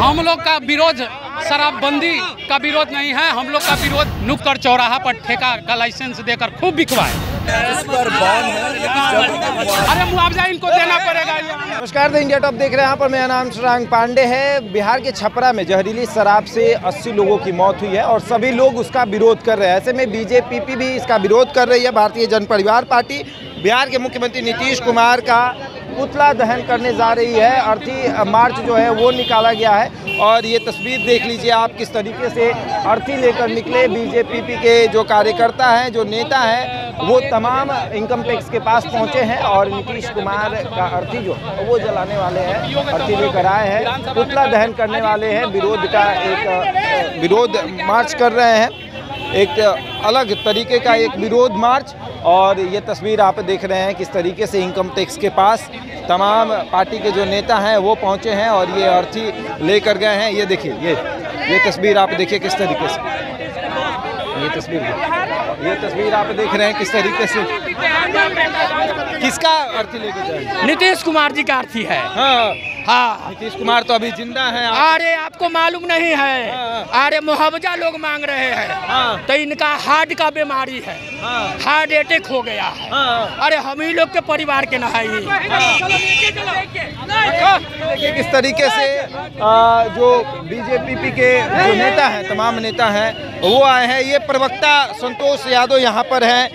हम लोग का विरोध शराबबंदी का विरोध नहीं है। हम लोग का विरोध नुक्कड़ चौराहा पर ठेका का लाइसेंस देकर खूब बिकवाए। अरे मुआवजा इनको देना पड़ेगा नमस्कार द इंडिया टॉप देख रहे हैं। यहाँ पर मेरा नाम सुरांग पांडे है। बिहार के छपरा में जहरीली शराब से 80 लोगों की मौत हुई है और सभी लोग उसका विरोध कर रहे हैं। ऐसे में बीजेपी भी इसका विरोध कर रही है। भारतीय जन परिवार पार्टी बिहार के मुख्यमंत्री नीतीश कुमार का पुतला दहन करने जा रही है। अर्थी मार्च जो है वो निकाला गया है। और ये तस्वीर देख लीजिए आप किस तरीके से अर्थी लेकर निकले बीजेपी के जो कार्यकर्ता हैं, जो नेता हैं, वो तमाम इनकम टैक्स के पास पहुँचे हैं और नीतीश कुमार का अर्थी जो वो जलाने वाले हैं, अर्थी लेकर आए हैं। पुतला दहन करने वाले हैं, विरोध का एक विरोध मार्च कर रहे हैं। एक अलग तरीके का एक विरोध मार्च और ये तस्वीर आप देख रहे हैं किस तरीके से इनकम टैक्स के पास तमाम पार्टी के जो नेता हैं वो पहुँचे हैं और ये अर्थी लेकर गए हैं। ये देखिए ये ये तस्वीर आप देखिए किस तरीके से। ये तस्वीर ये तस्वीर आप देख रहे हैं किस तरीके से। किसका अर्थी लेकर जाए नीतीश कुमार जी का अर्थी है। हाँ। हाँ। नीतीश कुमार तो अभी ज़िंदा हैं आप- अरे आपको मालूम नहीं है। हाँ। अरे मुआवजा लोग मांग रहे हैं। हाँ। तो इनका हार्ट का बीमारी है। हाँ। हार्ट अटैक हो गया है। अरे हम ही लोग के परिवार के ना है। ये। देखिए किस तरीके से आ, जो बीजेपी के जो नेता हैं तमाम नेता हैं वो आए हैं। ये प्रवक्ता संतोष यादव यहाँ पर हैं।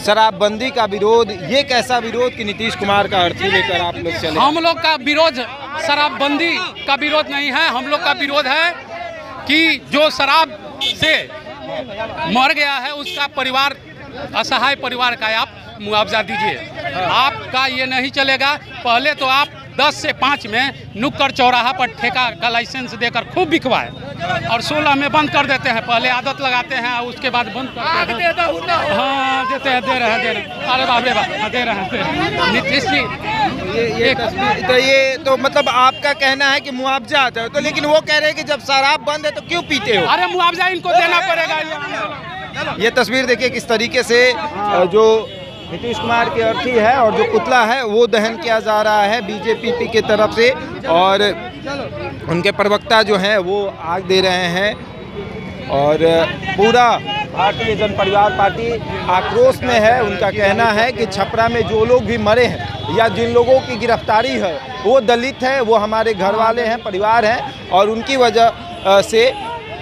शराबबंदी का विरोध, ये कैसा विरोध कि नीतीश कुमार का अर्थी लेकर आप लोग चले? हम लोग का विरोध, शराबबंदी का विरोध नहीं है। हम लोग का विरोध है कि जो शराब से मर गया है, उसका परिवार, असहाय परिवार का आप मुआवजा दीजिए। आपका ये नहीं चलेगा। पहले तो आप 10 से पाँच में नुक्कड़ चौराहा पर ठेका का लाइसेंस देकर खूब बिकवाए और 16 में बंद कर देते हैं। पहले आदत लगाते हैं और उसके बाद बंद करते हैं। हाँ देते हैं दे रहे हैं दे रहे हैं। अरे बाप रे बाप हाँ, दे रहे हैं। नीतीश जी ये ये तो ये तो मतलब आपका कहना है कि मुआवजा आता है। तो लेकिन वो कह रहे हैं कि जब शराब बंद है तो क्यों पीते हो? अरे मुआवजा इनको देना पड़ेगा। ये ये तस्वीर देखिए किस तरीके से जो नीतीश कुमार की अर्थी है और जो पुतला है, वो दहन किया जा रहा है बीजेपी की तरफ़ से और उनके प्रवक्ता जो हैं, वो आग दे रहे हैं और पूरा भारतीय जन परिवार पार्टी आक्रोश में है। उनका कहना है कि छपरा में जो लोग भी मरे हैं या जिन लोगों की गिरफ्तारी है, वो दलित हैं, वो हमारे घर वाले हैं, परिवार हैं और उनकी वजह से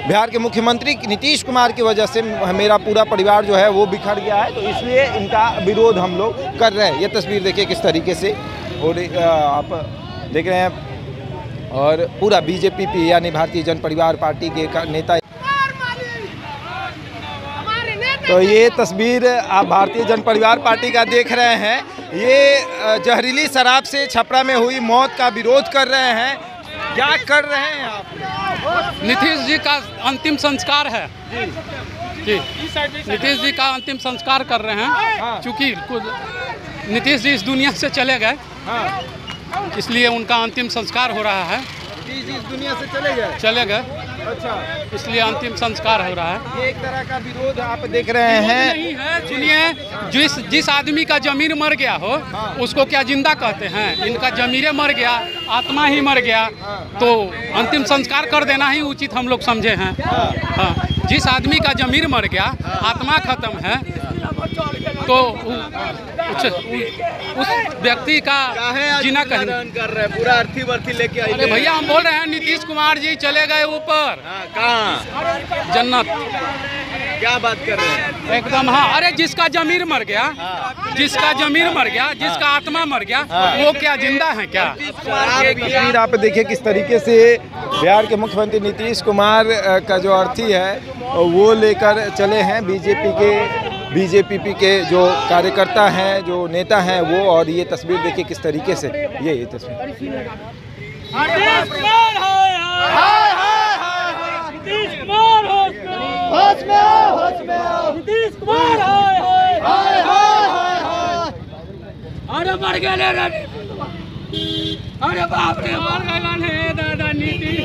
बिहार के मुख्यमंत्री नीतीश कुमार की वजह से मेरा पूरा परिवार जो है वो बिखर गया है तो इसलिए इनका विरोध हम लोग कर रहे हैं। ये तस्वीर देखिए किस तरीके से और आप देख रहे हैं। और पूरा बीजेपी पी, यानी भारतीय जन परिवार पार्टी के नेता तो ये तस्वीर आप भारतीय जन परिवार पार्टी का देख रहे हैं। ये जहरीली शराब से छपरा में हुई मौत का विरोध कर रहे हैं। क्या कर रहे हैं आप? नीतीश जी का अंतिम संस्कार है। जी। नीतीश जी का अंतिम संस्कार कर रहे हाँ। चूँकि नीतीश जी इस दुनिया से चले गए। इसलिए उनका अंतिम संस्कार हो रहा है। नीतीश जी इस दुनिया से चले गए। चले गए। अच्छा। इसलिए अंतिम संस्कार हो रहा है। ये एक तरह का विरोध आप देख रहे हैं। नहीं है सुनिए जिस जिस आदमी का जमीर मर गया हो उसको क्या ज़िंदा कहते हैं? इनका जमीरे मर गया आत्मा ही मर गया तो अंतिम संस्कार कर देना ही उचित हम लोग समझे हैं। हाँ। जिस आदमी का जमीर मर गया आत्मा खत्म है तो उस, उस व्यक्ति का जीना कहीं? कर रहे हैं? पूरा अर्थी वर्थी लेके अरे भैया हम बोल रहे हैं नीतीश कुमार जी चले गए ऊपर। कहाँ? जन्नत। क्या बात कर रहे हैं? एकदम हाँ अरे जिसका जमीर मर गया जिसका जमीर मर गया जिसका आत्मा मर गया वो क्या ज़िंदा है क्या? तस्वीर आप देखिए किस तरीके से बिहार के मुख्यमंत्री नीतीश कुमार का जो अर्थी है वो लेकर चले हैं बीजेपी के बीजेपी के जो कार्यकर्ता हैं जो नेता हैं वो और ये तस्वीर देखिए किस तरीके से। ये ये तस्वीर। अरे मर गए अरे बाप रे मार गए है दादा नीतीश